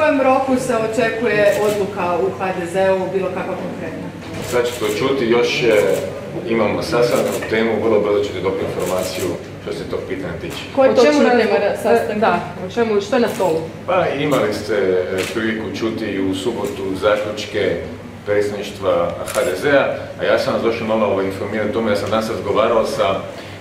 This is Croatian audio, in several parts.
kojem roku se očekuje odluka u HDZ-u, bilo kakva konkretna? Sad ćete to čuti, još imamo sastanak u temu, vrlo brzo ćete dobiti informaciju što se tog pitanja tiče. O čemu razgovara- sastanka? Da, o čemu, što je na stolu? Pa imali ste e, priliku čuti i u subotu zaključke predsjedništva HDZ-a, a ja sam vas došao malo informirati o tome, ja sam danas razgovarao sa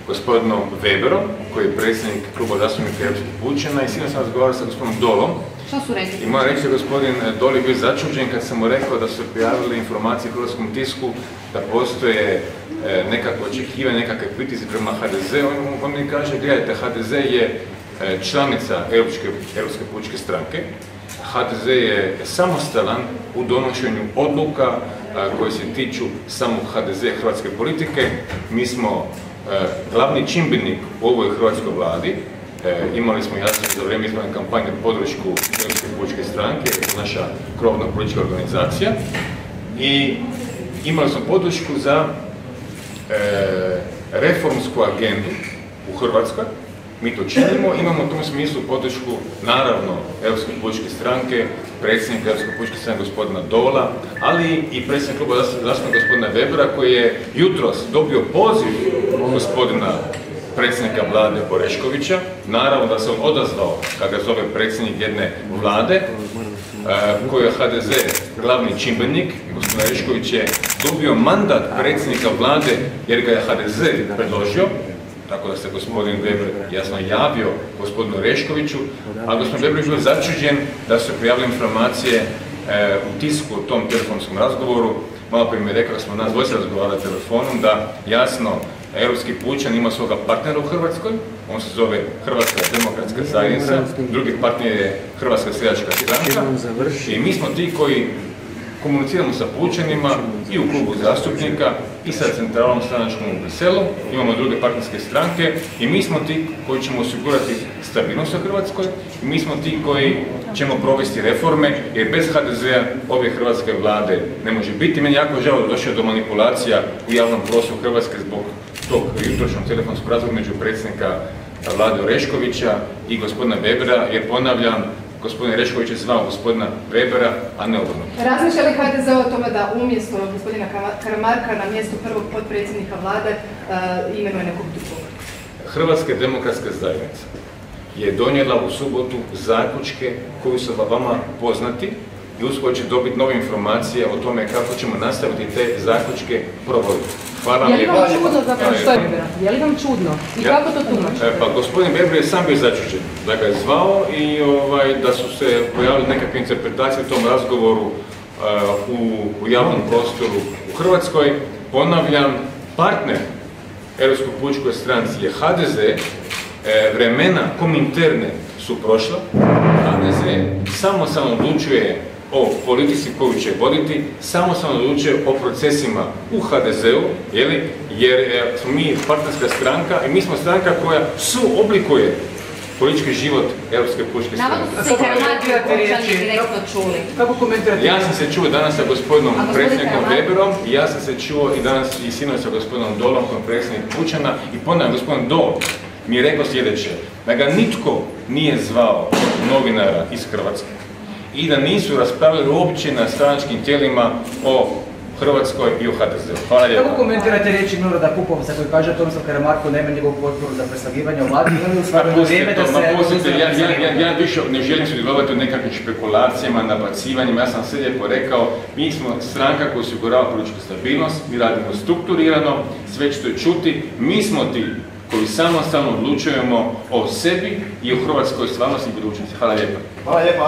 gospodinom Weberom, koji je predsjednik kluba zastupnika Europskih pučana i sinoć sam razgovarao sa gospodinom Dolom, Što su rekli? I moram reći da je gospodin Doli bio začuđen kad sam mu rekao da su prijavili informacije u hrvatskom tisku da postoje e, nekakve očekivanja, nekakve pritiske prema HDZ. On, on mi kaže, gledajte, HDZ je e, članica Europske, Europske pučke stranke. HDZ je samostalan u donošenju odluka koje se tiču samog HDZ hrvatske politike. Mi smo glavni čimbenik u ovoj hrvatskoj vladi. E, imali smo jasno za vrijeme izborne kampanje podršku Europske pučke stranke, naša krovna politička organizacija. I imali smo podršku za e, reformsku agendu u Hrvatskoj. Mi to činimo, imamo u tom smislu podršku naravno Europske pučke stranke, predsjednika Europske pučke stranke gospodina Dola, ali i predsjednik kluba zastupnika gospodina Webera koji je jutros dobio poziv gospodina predsjednika vlade Oreškovića. Naravno da se on odazvao kada ga zove predsjednik jedne vlade, e, koji je HDZ glavni čimbenik. Gospodin Orešković je dobio mandat predsjednika vlade jer ga je HDZ predložio. Tako da se gospodin Weber jasno javio gospodinu Oreškoviću, a gospodin Weber je bio začuđen da su prijavili informacije e, u tisku o tom telefonskom razgovoru. Malo prije mi je rekao da smo nas dvojice razgovarali telefonom, da jasno Europski pučan ima svoga partnera u Hrvatskoj, on se zove Hrvatska demokratska zajednica, drugi partner je Hrvatska seljačka stranka i mi smo ti koji komuniciramo sa pučanima i u klubu zastupnika i sa centralnom stranačkom u Briselu, imamo druge partnerske stranke i mi smo ti koji ćemo osigurati stabilnost u Hrvatskoj i mi smo ti koji ćemo provesti reforme jer bez HDZ-a ove hrvatske vlade ne može biti. Meni jako žao da došlo do manipulacija u javnom prostoru Hrvatske zbog tog jutrošnjeg telefonskog razgovora među predsjednika vlade Oreškovića i gospodina Webera, jer ponavljam, gospodin Rešković je zvao gospodina Webera, a ne obrnuto. Razmišlja li HDZ o tome da umjesto gospodina Karamarka na mjestu prvog potpredsjednika vlade uh, imenuje nekog drugog? Hrvatska demokratska zajednica je donijela u subotu zaključke koji su vama poznati i uskoro će dobiti nove informacije o tome kako ćemo nastaviti te zaključke provoditi. Hvala vam Je li vam lijepa. čudno zapravo što je. Je li vam čudno? I Ja- kako to tumačite? E, Pa gospodin Weber je sam bio začuđen da ga je zvao i ovaj, da su se pojavile nekakve interpretacije u tom razgovoru e, u, u javnom prostoru u Hrvatskoj. Ponavljam, partner Europskoj pučkoj stranci je HDZ, e, vremena kominterne su prošla, HDZ samo sam odlučuje o politici koju će voditi, samo sam odlučuje o procesima u HDZ-u, jer e, smo mi partnerska stranka i mi smo stranka koja su oblikuje politički život Europske pučke Navodno stranke. Kako komentirate? Ja sam se čuo danas sa gospodinom A predsjednikom? Weberom i ja sam se čuo i danas i sinoć sa gospodinom Dolom, koji je predsjednik Pučana i ponavljam, gospodin Dol mi je rekao sljedeće, da ga nitko nije zvao novinara iz Hrvatske i da nisu raspravljali uopće na stranačkim tijelima o Hrvatskoj i o HDZ-u. Hvala lijepo. Kako komentirate riječi Milorada Pupovca koji kaže Tomislav Karamarko nema njegovu potporu za preslagivanje u vladi ili u stvarno Pustite vrijeme da to, se... ma pustite, ja, ja, ja, ja više ne želim sudjelovati u nekakvim špekulacijama, nabacivanjima, ja sam sve lijepo rekao, mi smo stranka koja osigurava političku stabilnost, mi radimo strukturirano, sve ćete čuti, mi smo ti koji samostalno odlučujemo o sebi i o hrvatskoj stvarnosti i budućnosti. Hvala lijepa. Hvala lijepa.